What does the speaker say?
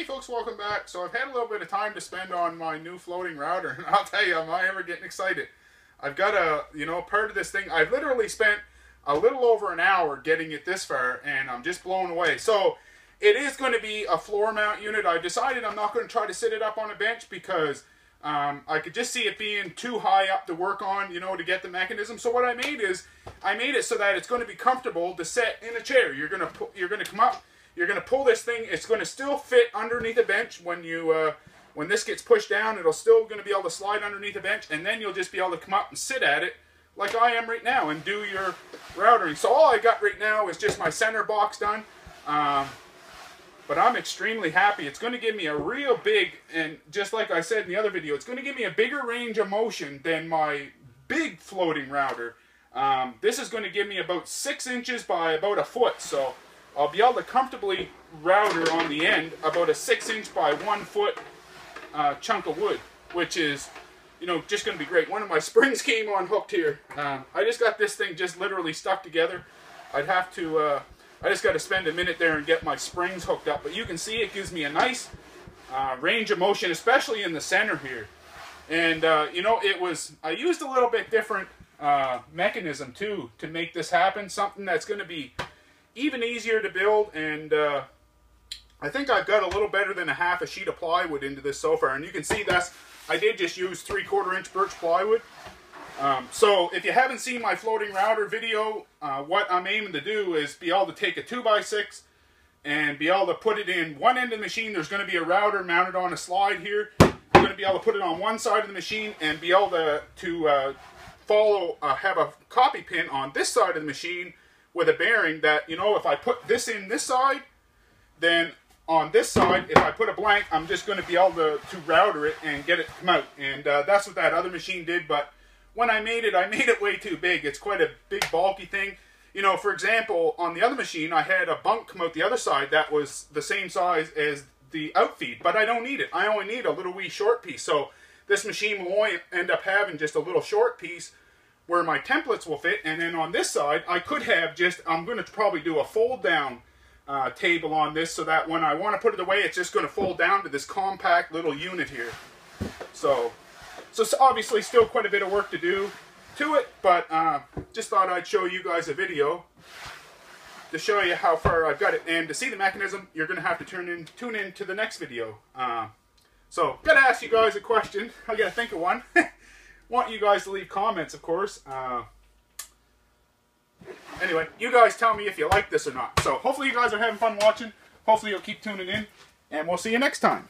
Hey folks, welcome back. So I've had a little bit of time to spend on my new floating router, and I'll tell you, am I ever getting excited. I've got a, you know, part of this thing, I've literally spent a little over an hour getting it this far, and I'm just blown away. So it is going to be a floor mount unit. I decided I'm not going to try to sit it up on a bench because um, I could just see it being too high up to work on, you know, to get the mechanism. So what I made is, I made it so that it's going to be comfortable to sit in a chair. You're going to, put, you're going to come up, you're going to pull this thing. It's going to still fit underneath a bench when you uh, when this gets pushed down. It'll still going to be able to slide underneath a bench, and then you'll just be able to come up and sit at it like I am right now and do your routering. So all I got right now is just my center box done. Um, but I'm extremely happy. It's going to give me a real big, and just like I said in the other video, it's going to give me a bigger range of motion than my big floating router. Um, this is going to give me about six inches by about a foot, so I'll be able to comfortably router on the end about a six inch by one foot uh, chunk of wood, which is, you know, just going to be great. One of my springs came unhooked here. Uh, I just got this thing just literally stuck together. I'd have to, uh, I just got to spend a minute there and get my springs hooked up. But you can see it gives me a nice uh, range of motion, especially in the center here. And, uh, you know, it was, I used a little bit different uh, mechanism too to make this happen. Something that's going to be even easier to build and uh, I think I've got a little better than a half a sheet of plywood into this so far and you can see that's I did just use three quarter inch birch plywood. Um, so if you haven't seen my floating router video uh, what I'm aiming to do is be able to take a 2x6 and be able to put it in one end of the machine. There's going to be a router mounted on a slide here. I'm going to be able to put it on one side of the machine and be able to, to uh, follow uh, have a copy pin on this side of the machine with a bearing that, you know, if I put this in this side, then on this side, if I put a blank, I'm just going to be able to, to router it and get it to come out. And uh, that's what that other machine did. But when I made it, I made it way too big. It's quite a big, bulky thing. You know, for example, on the other machine, I had a bunk come out the other side that was the same size as the outfeed, but I don't need it. I only need a little wee short piece. So this machine will only end up having just a little short piece where my templates will fit. And then on this side, I could have just, I'm going to probably do a fold down uh, table on this so that when I want to put it away, it's just going to fold down to this compact little unit here. So, so obviously still quite a bit of work to do to it, but uh, just thought I'd show you guys a video to show you how far I've got it. And to see the mechanism, you're going to have to turn in, tune in to the next video. Uh, so, got to ask you guys a question. I got to think of one. want you guys to leave comments, of course. Uh, anyway, you guys tell me if you like this or not. So hopefully you guys are having fun watching. Hopefully you'll keep tuning in. And we'll see you next time.